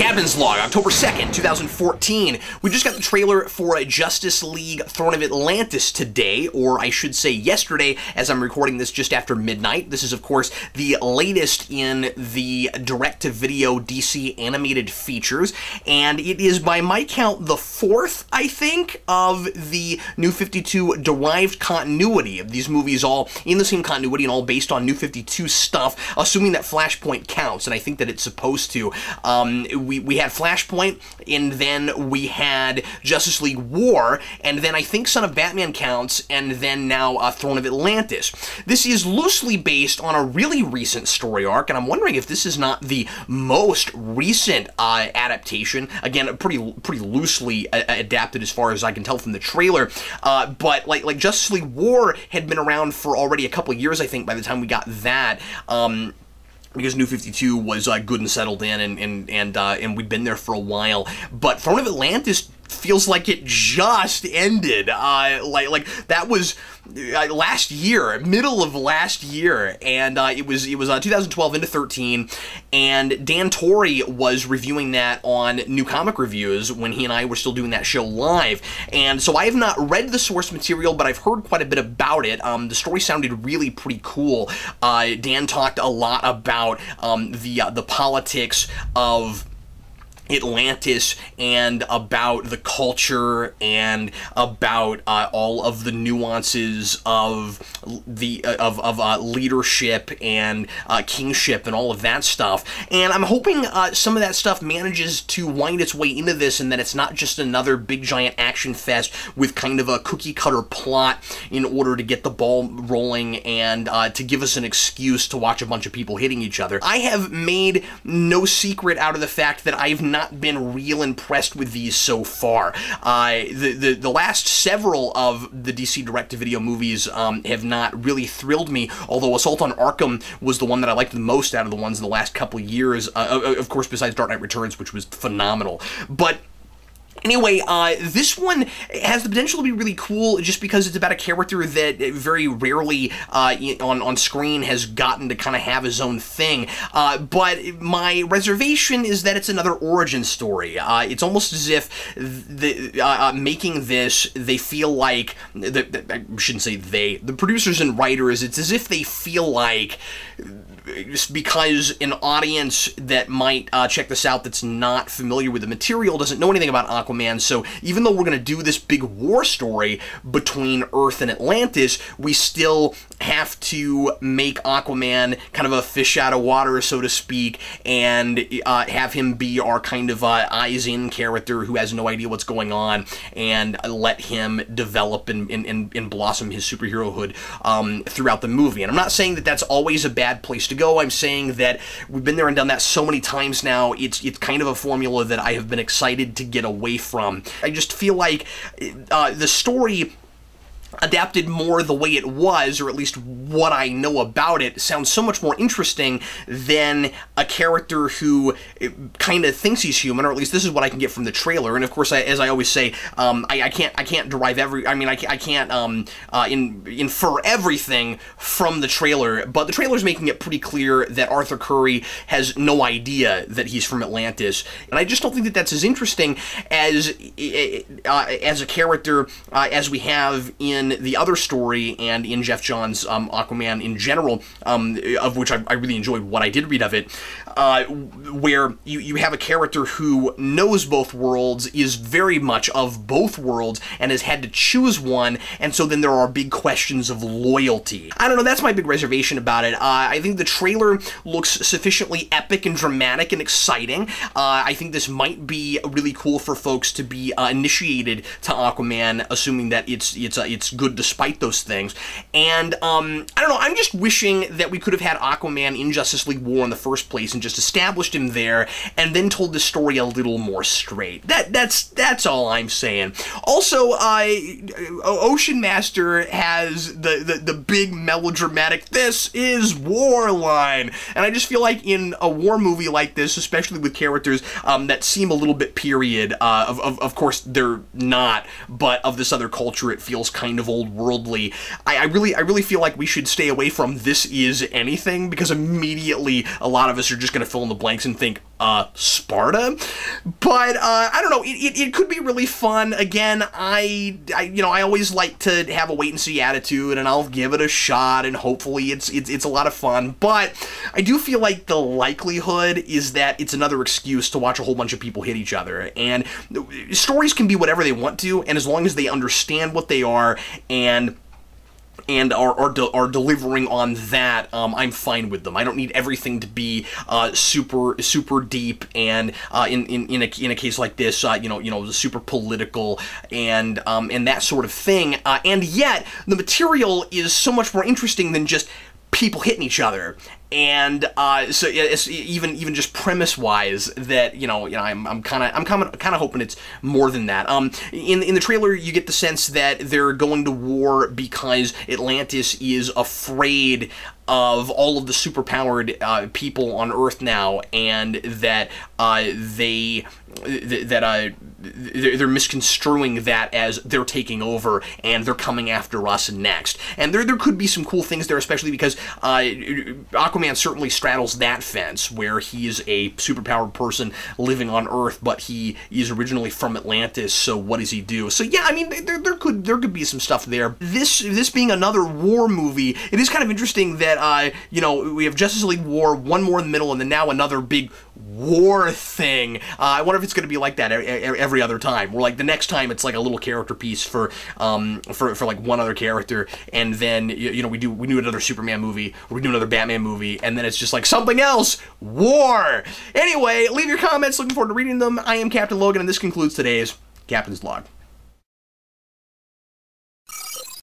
Captain's Log, October 2nd, 2014. We just got the trailer for Justice League Throne of Atlantis today, or I should say yesterday, as I'm recording this just after midnight. This is, of course, the latest in the direct-to-video DC animated features, and it is, by my count, the fourth, I think, of the New 52 derived continuity of these movies all in the same continuity and all based on New 52 stuff, assuming that Flashpoint counts, and I think that it's supposed to. Um, we, we had Flashpoint, and then we had Justice League War, and then I think Son of Batman counts, and then now uh, Throne of Atlantis. This is loosely based on a really recent story arc, and I'm wondering if this is not the most recent uh, adaptation. Again, pretty pretty loosely uh, adapted as far as I can tell from the trailer. Uh, but like like Justice League War had been around for already a couple years, I think, by the time we got that. Um, because New 52 was uh, good and settled in, and and and uh, and we'd been there for a while. But Throne of Atlantis feels like it just ended. Uh, like like that was uh, last year, middle of last year, and uh, it was it was uh, 2012 into 13, and Dan Torrey was reviewing that on New Comic Reviews when he and I were still doing that show live, and so I have not read the source material, but I've heard quite a bit about it. Um, the story sounded really pretty cool. Uh, Dan talked a lot about um, the uh, the politics of Atlantis and about the culture and about uh, all of the nuances of the uh, of, of uh, leadership and uh, kingship and all of that stuff. And I'm hoping uh, some of that stuff manages to wind its way into this and that it's not just another big giant action fest with kind of a cookie cutter plot in order to get the ball rolling and uh, to give us an excuse to watch a bunch of people hitting each other. I have made no secret out of the fact that I've not not been real impressed with these so far. Uh, the, the, the last several of the DC direct-to-video movies um, have not really thrilled me, although Assault on Arkham was the one that I liked the most out of the ones in the last couple years, uh, of course, besides Dark Knight Returns, which was phenomenal. But Anyway, uh, this one has the potential to be really cool just because it's about a character that very rarely uh, on, on screen has gotten to kind of have his own thing. Uh, but my reservation is that it's another origin story. Uh, it's almost as if the, uh, uh, making this, they feel like, the, I shouldn't say they, the producers and writers, it's as if they feel like because an audience that might check this out that's not familiar with the material doesn't know anything about Aquaman. So even though we're going to do this big war story between Earth and Atlantis, we still have to make Aquaman kind of a fish out of water, so to speak, and uh, have him be our kind of uh, eyes in character who has no idea what's going on, and let him develop and, and, and blossom his superherohood um, throughout the movie. And I'm not saying that that's always a bad place to go. I'm saying that we've been there and done that so many times now. It's it's kind of a formula that I have been excited to get away from. I just feel like uh, the story adapted more the way it was, or at least what I know about it, sounds so much more interesting than a character who eh, kind of thinks he's human, or at least this is what I can get from the trailer. And of course, I, as I always say, um, I, I, can't I can't derive every. I mean, I, I can't um, uh, in, infer everything from the trailer, but the trailer's making it pretty clear that Arthur Curry has no idea that he's from Atlantis, and I just don't think that that's as interesting as eh, eh, uh, as a character uh, as we have in in the other story and in Geoff Johns' um, Aquaman in general, um, of which I, I, really enjoyed what I did read of it, uh, where you, you have a character who knows both worlds, is very much of both worlds, and has had to choose one, and so then there are big questions of loyalty. I don't know, that's my big reservation about it. Uh, I think the trailer looks sufficiently epic and dramatic and exciting. Uh, I think this might be really cool for folks to be uh, initiated to Aquaman, assuming that it's it's uh, it's good despite those things. And um, I don't know, I'm just wishing that we could have had Aquaman in Justice League War in the first place and just established him there and then told the story a little more straight. That that's that's all I'm saying. Also, uh, Ocean Master has the, the, the big melodramatic, this is war line. And I just feel like in a war movie like this, especially with characters um, that seem a little bit period, uh, of, of, of course they're not, but of this other culture, it feels kind of old worldly. I, I really I really feel like we should stay away from this is anything because immediately a lot of us are just just going to fill in the blanks and think, uh, Sparta. But uh, I don't know. It, it, it, could be really fun. Again, I, I you know I always like to have a wait and see attitude, and I'll give it a shot, and hopefully it's it's it's a lot of fun. But I do feel like the likelihood is that it's another excuse to watch a whole bunch of people hit each other. And stories can be whatever they want to, and as long as they understand what they are and and are are, de are delivering on that, um, I'm fine with them. I don't need everything to be uh, super super deep and uh, in in in a, in a case like this, uh, you know you know super political and um, and that sort of thing. Uh, and yet the material is so much more interesting than just people hitting each other and uh, so it's even even just premise wise that you know you know I'm kind of I'm kind of kind of hoping it's more than that. Um, in in the trailer you get the sense that they're going to war because Atlantis is afraid of all of the superpowered uh, people on Earth now, and that uh, they that uh, they're misconstruing that as they're taking over and they're coming after us next. And there there could be some cool things there, especially because uh, Aquaman certainly straddles that fence where he's a superpowered person living on Earth, but he is originally from Atlantis. So what does he do? So yeah, I mean there, there could there could be some stuff there. This this being another war movie, it is kind of interesting that uh, you know, we have Justice League War, one more in the middle, and then now another big war thing. Uh, I wonder if it's going to be like that every other time. Where like the next time it's like a little character piece for um for, for like one other character, and then you, you know we do we do another Superman movie, or we do another Batman movie, and then it's just like something else. War. Anyway, leave your comments. Looking forward to reading them. I am Captain Logan, and this concludes today's Captain's Log.